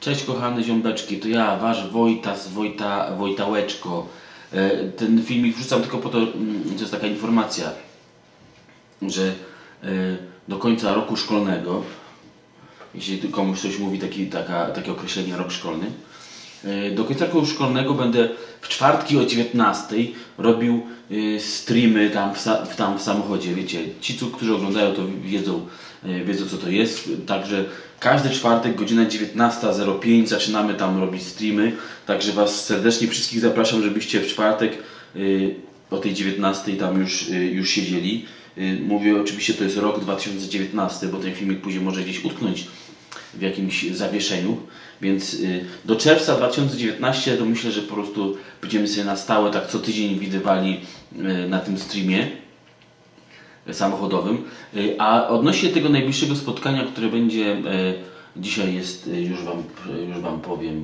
Cześć kochane ziąbeczki, to ja, wasz Wojtas, Wojta, Wojtałeczko. E, Ten filmik wrzucam tylko po to, mm, to jest taka informacja, że e, do końca roku szkolnego, jeśli komuś coś mówi taki, taka, takie określenie rok szkolny, do końca roku szkolnego będę w czwartki o 19 robił e, streamy tam w, tam w samochodzie. Wiecie, ci, którzy oglądają, to wiedzą, e, wiedzą co to jest. Także każdy czwartek, godzina 19.05 zaczynamy tam robić streamy. Także Was serdecznie wszystkich zapraszam, żebyście w czwartek o tej 19 tam już, już siedzieli. Mówię oczywiście, to jest rok 2019, bo ten filmik później może gdzieś utknąć w jakimś zawieszeniu. Więc y, do czerwca 2019 to myślę, że po prostu będziemy sobie na stałe tak co tydzień widywali y, na tym streamie samochodowym. Y, A odnośnie tego najbliższego spotkania, które będzie dzisiaj jest, już Wam, już wam powiem,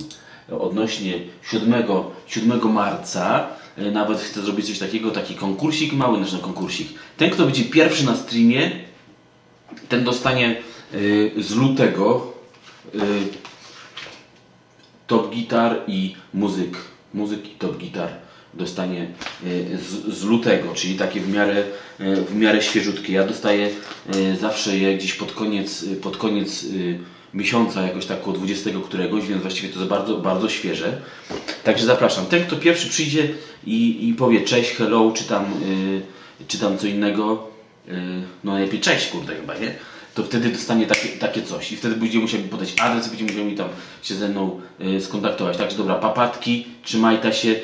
odnośnie 7, 7 marca, nawet chcę zrobić coś takiego, taki konkursik, mały nasz konkursik. Ten, kto będzie pierwszy na streamie, ten dostanie z lutego e, top gitar i muzyk. Muzyk i top gitar dostanie e, z, z lutego, czyli takie w miarę, w miarę świeżutkie. Ja dostaję zawsze je gdzieś pod koniec, pod koniec miesiąca, jakoś tak około 20 któregoś, więc właściwie to jest bardzo, bardzo świeże. Także zapraszam. Ten, kto pierwszy przyjdzie i, i powie cześć, hello, czy tam, czy tam co innego, no najlepiej cześć, kurde chyba, nie? To wtedy dostanie takie, takie coś i wtedy będzie musiał mi podać adres i będzie musiał mi tam się ze mną y, skontaktować. Także dobra, papatki, trzymajta się.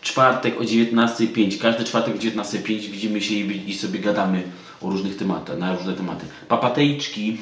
Czwartek o 19.05, każdy czwartek o 19.05 widzimy się i, i sobie gadamy o różnych tematach, na różne tematy. Papatejczki.